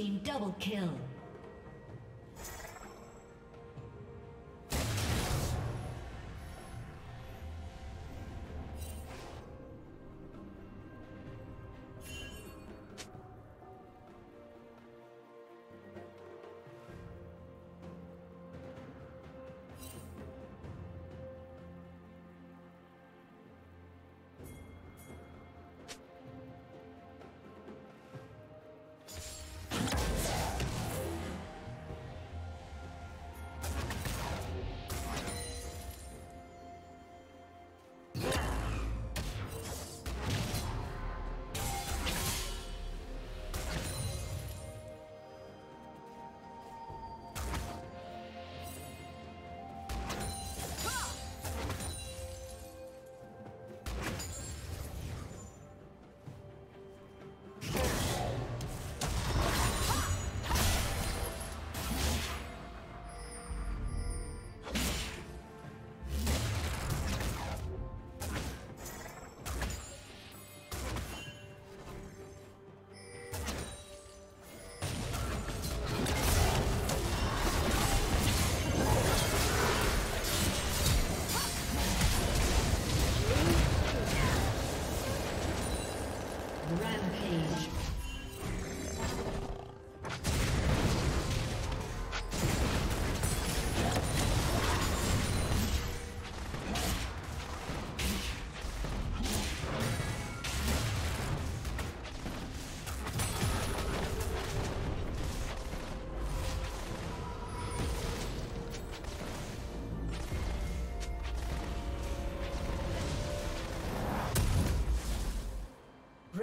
Team double kill.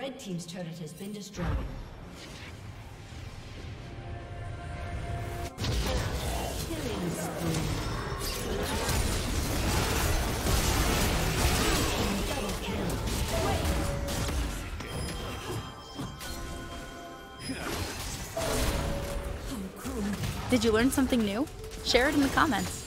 Red Team's turret has been destroyed. Did you learn something new? Share it in the comments.